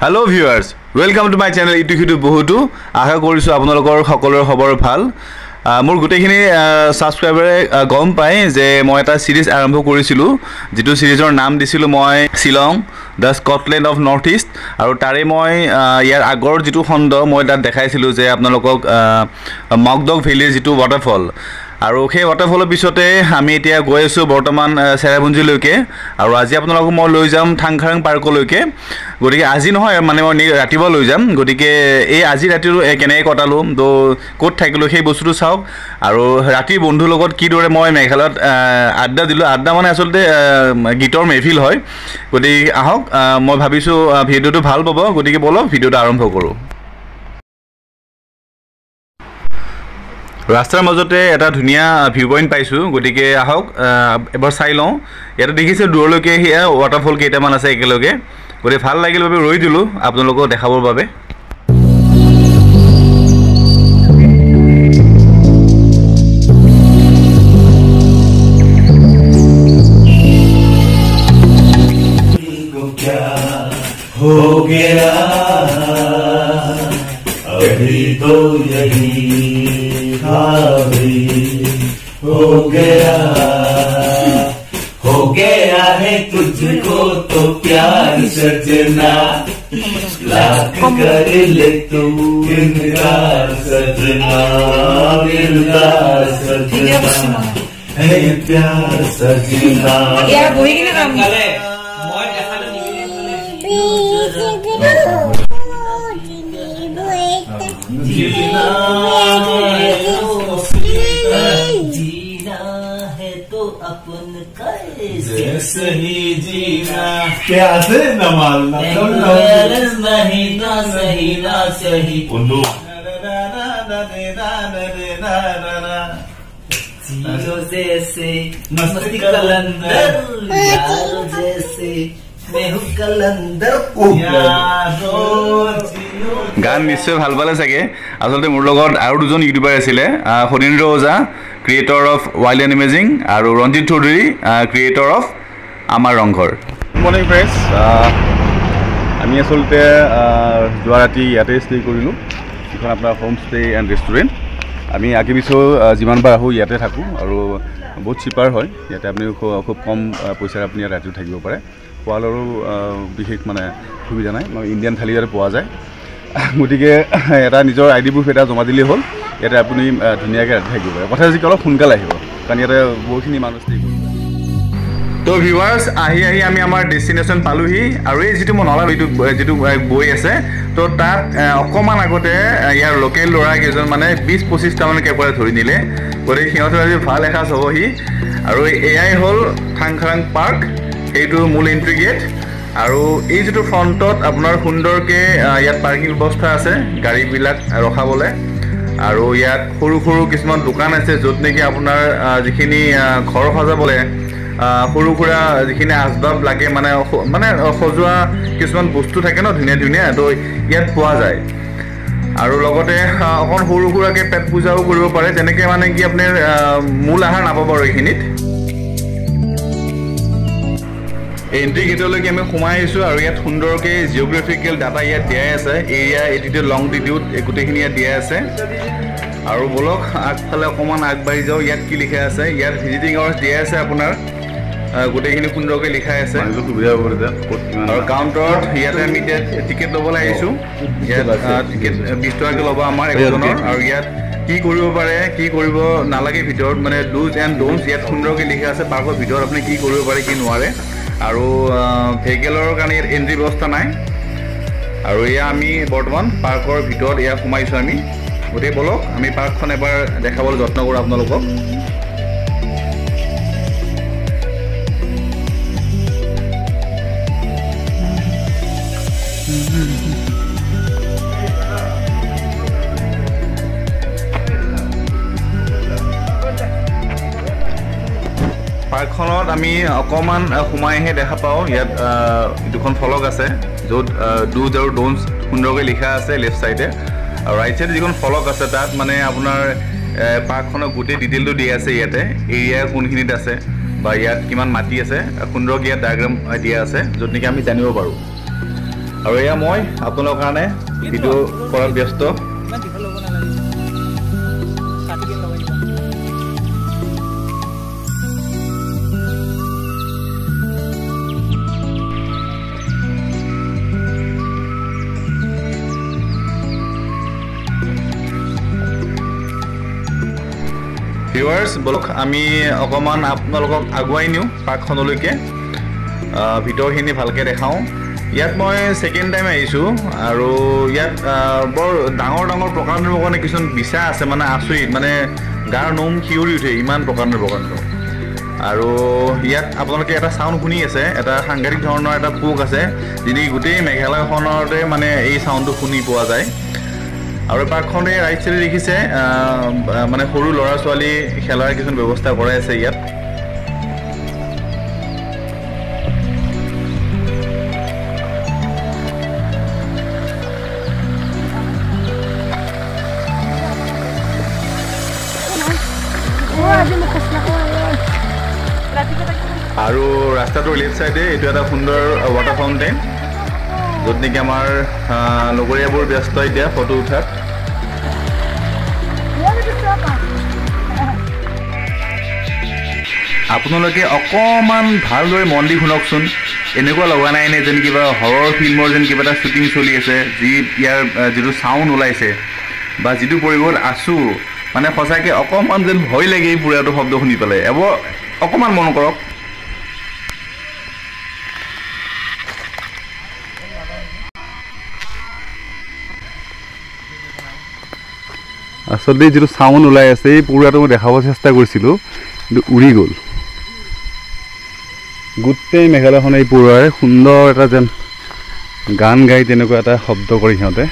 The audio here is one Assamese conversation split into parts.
Hello' viewers welcome to my channel ইটো সিটো বহুতো আশা কৰিছোঁ আপোনালোকৰ সকলোৰে খবৰ ভাল। মোৰ গোটেইখিনি ছাবস্ক্ৰাইবাৰে গম পায় যে মই এটা ছিৰিজ আৰম্ভ কৰিছিলোঁ। যিটো ছিৰিজৰ নাম দিছিলোঁ মই Shillong the Scotland of north east আৰু তাৰে মই ইয়াৰ আগৰ যিটো খণ্ড মই তাত দেখাইছিলোঁ যে আপোনালোকক মকডক ভেলীৰ যিটো ৱাটাৰফল আৰু সেই ৱাটাৰফলৰ পিছতে আমি এতিয়া গৈ আছোঁ বৰ্তমান চেৰাপুঞ্জীলৈকে। আৰু আজি আপোনালোকক মই লৈ যাম থাংখাৰাং পাৰ্কলৈকে। গতিকে আজি নহয় মানে মই ৰাতিপুৱা লৈ যাম। গতিকে এই আজি ৰাতিটো কেনেকৈ কটালোঁ তো ক'ত থাকিলোঁ সেই বস্তুটো চাওক। আৰু ৰাতি বন্ধুৰ লগত কিদৰে মই মেঘালয়ত আড্ডা দিলোঁ আড্ডা মানে আচলতে গীতৰ মেহফিল হয়। গতিকে আহক আহ, মই ভাবিছোঁ ভিডিঅ'টো ভাল পাব। গতিকে ব'লক ভিডিঅ'টো আৰম্ভ কৰোঁ। ৰাস্তাৰ মাজতে এটা ধুনীয়া ভিউ পইণ্ট পাইছোঁ গতিকে আহক আহ, এবাৰ চাই লওঁ ইয়াতে দেখিছে দূৰলৈকে সেয়া ৱাটাৰফল কেইটামান আছে একেলগে গতিকে ভাল লাগিল বাবে ৰৈ দিলোঁ আপোনালোকক দেখাবৰ বাবে को क्या हो गया अभी तो यही हावी हो गया। हो गया है तुझको तो प्यार सजना। लाख कर ले तू इनकार सजना। इनकार सजना। है प्यार सजना। यार वही ना काम करे मौज ऐसा नहीं जीना जैसे ही जीना। कैसे न मारना? नहीं ना सही ना सही। उल्लू जैसे मस्ती कलंदर जैसे। मैं हूँ कलंदर গান নিশ্চয় ভাল পালে চাগে আচলতে মোৰ লগত আৰু দুজন ইউটিউবাৰ আছিলে আহ, Phanindra Oja creator of wild and imaging আৰু ৰঞ্জিত চৌধুৰী ক্ৰিয়েটৰ অফ আমাৰ ৰংঘৰ গুড মৰ্ণিং ফ্ৰেণ্ডছ আমি আচলতে আহ, যোৱা ৰাতি ইয়াতে ষ্টে' কৰিলোঁ যিখন আপোনাৰ হোম ষ্টে এণ্ড ৰেষ্টুৰেণ্ট আমি আগে পিছেও আহ, যিমানবাৰ আহোঁ ইয়াতে থাকোঁ আৰু বহুত চিপাৰ হয় ইয়াতে আপুনি খু- খুব কম আহ, পইচাৰে আপুনি ইয়াত ৰাতিও থাকিব পাৰে খোৱা লোৱাৰো আহ, বিশেষ মানে সুবিধা নাই ইণ্ডিয়ান থালি ইয়াতে পোৱা যায়। গতিকে এটা নিজৰ আই ডি প্ৰুফ এটা জমা দিলেই হ'ল। ইয়াতে আপুনি ধুনীয়াকৈ থাকিব পাৰে কথা হৈছে অলপ সোনকালে আহিব কাৰণ ইয়াতে বহুতখিনি মানুহ কৰিব তো ভিউৱাৰ্ছ আহি আহি আমি আমাৰ ডেষ্টিনেশ্যন পালোহি। আৰু এই যিটো মই নলা যিটো বৈ আছে তো তাত অকণমান আগতে ইয়াৰ লোকেল ল'ৰা কেইজন মানে বিছ পঁচিছটামান কেপৰে ধৰি নিলে। গতিকে সিহঁতৰ আজি ভাল এসাঁজ হ'বহি। আৰু এয়াই হ'ল থাংখাৰাং পাৰ্ক। সেইটো মূল এণ্ট্ৰি গেট আৰু এই যিটো ফ্ৰণ্টত আপোনাৰ সুন্দৰকৈ ইয়াত পাৰ্কিং ব্যৱস্থা আছে গাড়ীবিলাক ৰখাবলৈ। আৰু ইয়াত সৰু সৰু কিছুমান দোকান আছে য'ত নেকি আপোনাৰ যিখিনি ঘৰ সজাবলৈ সৰু সুৰা যিখিনি আচবাব লাগে মানে মানে সজোৱা কিছুমান বস্তু থাকে ন ধুনীয়া ধুনীয়া তো ইয়াত পোৱা যায়। আৰু লগতে অকণ সৰু সুৰাকৈ পেট পূজাও কৰিব পাৰে তেনেকৈ মানে কি আপোনাৰ আহ, মূল আহাৰ নাপাব আৰু এইখিনিত। এণ্ট্ৰি গেটলৈকে আমি সোমাই আহিছোঁ আৰু ইয়াত সুন্দৰকৈ জিঅ'গ্ৰাফিকেল ডাটা ইয়াত দিয়াই আছে। এৰিয়া এটিটিউড লং ডিটিউড গোটেইখিনি ইয়াত দিয়াই আছে। আৰু বলক আগফালে অকণমান আগবাঢ়ি যাওঁ ইয়াত কি লিখা আছে? ইয়াত ভিজিটিং আৱাৰ্ছ দিয়াই আছে আপোনাৰ। গোটেইখিনি সুন্দৰকৈ লিখাই আছে। আৰু কাউণ্টাৰত ইয়াতে আমি এতিয়া টিকেট ল'বলৈ আহিছোঁ ইয়াত টিকেট বিছ টকাকৈ ল'ব আমাৰ একজনৰ আৰু ইয়াত কি কৰিব পাৰে কি কৰিব নালাগে ভিতৰত। মানে ডুজ এণ্ড ডোনছ ইয়াত সুন্দৰকৈ লিখা আছে। পাৰ্কৰ ভিতৰত আপুনি কি কৰিব পাৰে কি নোৱাৰে। আৰু ভেহিকেলৰ কাৰণে ইয়াত এণ্ট্ৰি ব্যৱস্থা নাই। আৰু এয়া আমি বৰ্তমান পাৰ্কৰ ভিতৰত এয়া সোমাইছোঁ আমি। গতিকে বলক আমি পাৰ্কখন এবাৰ দেখাবলৈ যত্ন কৰোঁ আপোনালোকক। আমি অকণমান আহ, সোমাইহে দেখা পাওঁ। ইয়াত দুখন ফলক আছে য'ত ডুজ আৰু ডোনছ সুন্দৰকৈ লিখা আছে লেফ্ট ছাইডে আৰু ৰাইট ছাইডে যিখন ফলক আছে তাত মানে আপোনাৰ পাৰ্কখনৰ গোটেই ডিটেইলটো দিয়া আছে ইয়াতে। এৰিয়া কোনখিনিত আছে বা ইয়াত কিমান মাটি আছে সুন্দৰকৈ ইয়াত ডায়েগ্ৰাম দিয়া আছে য'ত নেকি আমি জানিব পাৰোঁ। আৰু এয়া মই আপোনালোকৰ কাৰণে ভিডিঅ' কৰাত ব্যস্ত। ভিউৱাৰ্ছ বলক আমি অকণমান আপোনালোকক আগুৱাই নিওঁ পাৰ্কখনলৈকে। ভিতৰখিনি ভালকৈ দেখাওঁ। ইয়াত মই ছেকেণ্ড টাইম আহিছোঁ আৰু ইয়াত বৰ ডাঙৰ ডাঙৰ প্ৰকাণ্ড প্ৰকাণ্ড কিছুমান বিচা আছে মানে আচৰিত মানে গাৰ নোম শিয়ৰি উঠে ইমান প্ৰকাণ্ড প্ৰকাণ্ড। আৰু ইয়াত আপোনালোকে এটা চাউণ্ড শুনি আছে এটা সাংঘাতিক ধৰণৰ এটা পোক আছে যিনি গোটেই মেঘালয়খনতে মানে এই চাউণ্ডটো শুনি পোৱা যায়। আৰু পাৰ্কখনে ৰাইট চাইডে দেখিছে মানে সৰু ল'ৰা ছোৱালী খেলাৰ কিছুমান ব্যৱস্থা কৰাই আছে ইয়াত। আৰু ৰাস্তাটোৰ লেফ্ট চাইডে এইটো এটা সুন্দৰ ৱাটাৰ ফাউণ্টেইন য'ত নেকি আমাৰ আহ, লগৰীয়াবোৰ ব্যস্ত এতিয়া ফটো উঠাত। আপোনালোকে অকণমান ভালদৰে মন দি শুনকচোন। এনেকুৱা লগা নাই নে যেন কিবা হৰৰ ফিল্মৰ যেন কিবা এটা শ্বুটিং চলি আছে যি ইয়াৰ যিটো চাউণ্ড ওলাইছে বা যিটো পৰিৱেশত আছোঁ মানে সঁচাকৈ অকণমান যেন ভয় লাগে এই পুৰাটো শব্দ শুনি পেলাই। এব অকণমান মন কৰক। আচলতে যিটো চাউণ্ড ওলাই আছে এই পুৰাটো মই দেখাব চেষ্টা কৰিছিলোঁ কিন্তু উৰি গ'ল। গোটেই মেঘালয়খন এই পৰুৱাৰে সুন্দৰ এটা যেন গান গাই তেনেকুৱা এটা শব্দ কৰি সিহঁতে।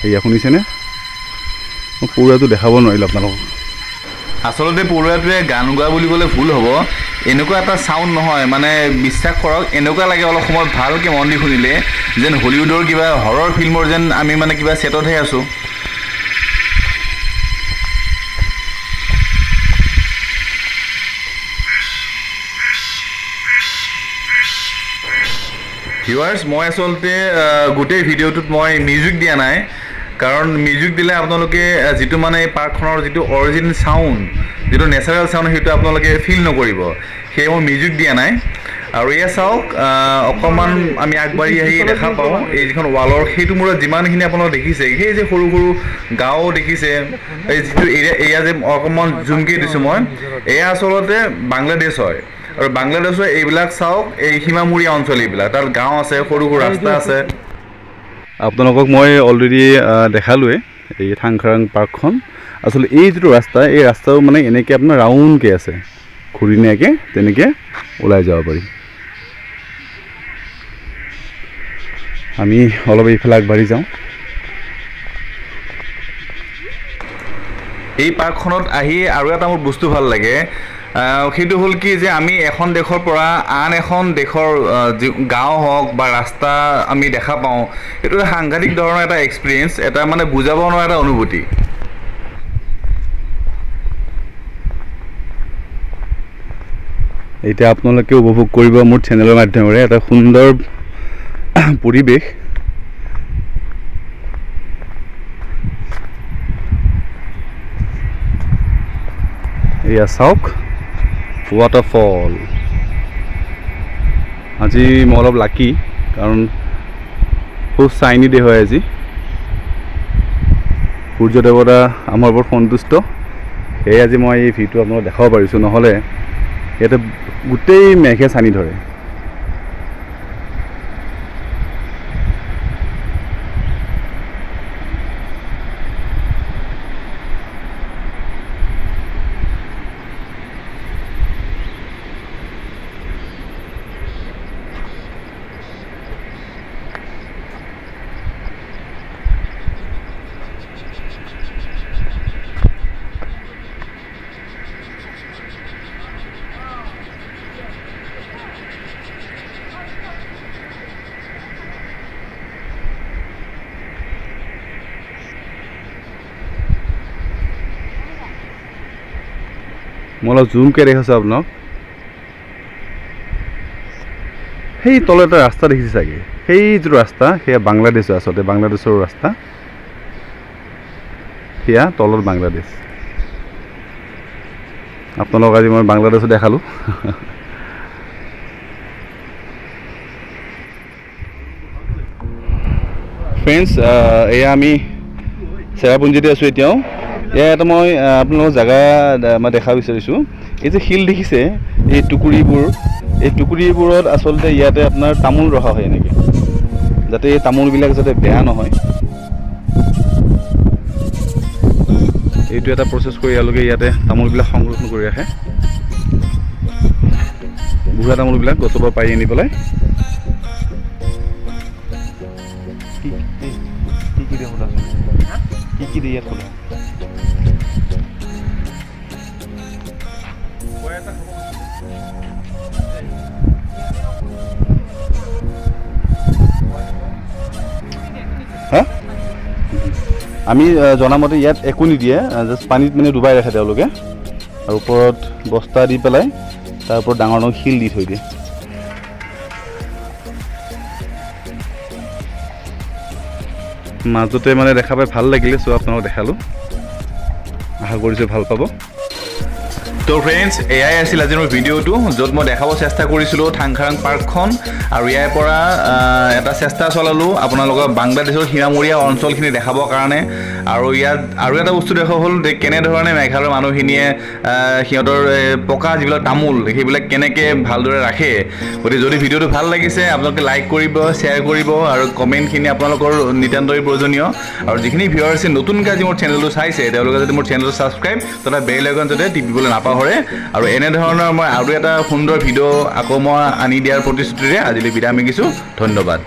সেয়া শুনিছেনে? মই পৰুৱাটো দেখাব নোৱাৰিলোঁ আপোনালোকক। আচলতে পৰুৱাটোৱে গান গোৱা বুলি ক'লে ভুল হ'ব। এনেকুৱা এটা চাউণ্ড নহয় মানে বিশ্বাস কৰক এনেকুৱা লাগে অলপ সময় ভালকৈ মন দি শুনিলে যেন হলিউডৰ কিবা হৰৰ ফিল্মৰ যেন আমি মানে কিবা ছেটতহে আছোঁ। ভিউৱাৰ্ছ মই আচলতে গোটেই ভিডিঅ'টোত মই মিউজিক দিয়া নাই। কাৰণ মিউজিক দিলে আপোনালোকে যিটো মানে এই পাৰ্কখনৰ যিটো অৰিজিনেল চাউণ্ড যিটো নেচাৰেল চাউণ্ড সেইটো আপোনালোকে ফিল নকৰিব। সেয়ে মই মিউজিক দিয়া নাই। আৰু এয়া চাওক অকণমান আমি আগবাঢ়ি আহি দেখা পাওঁ। এই যিখন ৱালৰ সেইটো মূৰত যিমানখিনি আপোনালোকে দেখিছে সেই যে সৰু সৰু গাঁও দেখিছে এই যিটো এৰিয়া এয়া যে অকণমান জুমকৈ দিছোঁ মই এয়া আচলতে বাংলাদেশ হয়। আৰু বাংলাদেশৰ এইবিলাক চাওক এই সীমামূৰীয়া অঞ্চল এইবিলাক তাত গাঁও আছে সৰু সৰু ৰাস্তা আছে। আপোনালোকক মই অলৰেডি দেখালোৱে এই থাংখাৰাং পাৰ্কখন। আচলতে এই যিটো ৰাস্তা এই ৰাস্তাও মানে এনেকৈ আপোনাৰ ৰাউণ্ডকৈ আছে। ঘূৰিণীয়াকৈ তেনেকৈ ওলাই যাব পাৰি। আমি অলপ এইফালে আগবাঢ়ি যাওঁ। এই পাৰ্কখনত আহি আৰু এটা মোৰ বস্তু ভাল লাগে। সেইটো হ'ল কি যে আমি এখন দেশৰ পৰা আন এখন দেশৰ যি গাঁও হওক বা ৰাস্তা আমি দেখা পাওঁ এইটো এটা সাংঘাতিক ধৰণৰ এটা এক্সপিৰিয়েঞ্চ এটা মানে বুজাব নোৱাৰা এটা অনুভূতি। এতিয়া আপোনালোকে উপভোগ কৰিব মোৰ চেনেলৰ মাধ্যমেৰে এটা সুন্দৰ পৰিৱেশ। এয়া চাওক। ৱাটাৰফল আজি মই অলপ লাকি কাৰণ খুব চাইনি ডে হয় আজি। সূৰ্য দেৱতা আমাৰ ওপৰত সন্তুষ্ট। সেয়ে আজি মই এই ভিউটো আপোনালোকক দেখাব পাৰিছোঁ। নহ'লে ইয়াতে গোটেই মেঘে চানি ধৰে। মই অলপ জুমকৈ দেখাইছোঁ আপোনাক সেই তলত এটা ৰাস্তা দেখিছে চাগে। সেই যিটো ৰাস্তা সেয়া বাংলাদেশৰ আচলতে বাংলাদেশৰ ৰাস্তা। সেয়া তলত বাংলাদেশ। আপোনালোকক আজি মই বাংলাদেশো দেখালোঁ। ফ্ৰেণ্ডছ এয়া আমি চেৰাপুঞ্জীতে আছোঁ এতিয়াও। এটা মই আপোনালোকৰ জেগা মই দেখাব বিচাৰিছোঁ। এই যে শিল দেখিছে এই টুকুৰিবোৰ এই টুকুৰিবোৰত আচলতে ইয়াতে আপোনাৰ তামোল ৰখা হয় এনেকৈ। যাতে এই তামোলবিলাক যাতে বেয়া নহয়। এইটো এটা প্ৰচেছ কৰি এওঁলোকে ইয়াতে তামোলবিলাক সংৰক্ষণ কৰি ৰাখে। বুঢ়া তামোলবিলাক গছৰ পৰা পাৰি আনি পেলাই। কি কি দিয়ে কি কি দিয়ে ইয়াত আমি জনামতে ইয়াত একো নিদিয়ে জাষ্ট পানীত মানে ডুবাই ৰাখে তেওঁলোকে। আৰু ওপৰত বস্তা দি পেলাই তাৰ ওপৰত ডাঙৰ ডাঙৰ শিল দি থৈ দিয়ে। মাজতে মানে দেখা পাই ভাল লাগিলে চ' আপোনালোকক দেখালোঁ। আশা কৰিছোঁ ভাল পাব। তো ফ্ৰেণ্ডছ এয়াই আছিল আজি মোৰ ভিডিঅ'টো য'ত মই দেখাব চেষ্টা কৰিছিলোঁ থাংখাৰাং পাৰ্কখন আৰু ইয়াৰ পৰা এটা চেষ্টা চলালোঁ আপোনালোকক বাংলাদেশৰ সীমামূৰীয়া অঞ্চলখিনি দেখাবৰ কাৰণে। আৰু ইয়াত আৰু এটা বস্তু দেখা হ'ল যে কেনেধৰণে মেঘালয়ৰ মানুহখিনিয়ে সিহঁতৰ পকা যিবিলাক তামোল সেইবিলাক কেনেকৈ ভালদৰে ৰাখে। গতিকে যদি ভিডিঅ'টো ভাল লাগিছে আপোনালোকে লাইক কৰিব শ্বেয়াৰ কৰিব আৰু কমেণ্টখিনি আপোনালোকৰ নিতান্তই প্ৰয়োজনীয়। আৰু যিখিনি ভিউৱাৰ আছে নতুনকৈ আজি মোৰ চেনেলটো চাইছে তেওঁলোকে যদি মোৰ চেনেলটো ছাবস্ক্ৰাইব তথা বেল আইকন যাতে টিপিবলৈ নাপাহৰে। আৰু এনেধৰণৰ মই আৰু এটা সুন্দৰ ভিডিঅ' আকৌ মই আনি দিয়াৰ প্ৰতিশ্ৰুতিৰে আজিলৈ বিদায় মাগিছোঁ। ধন্যবাদ।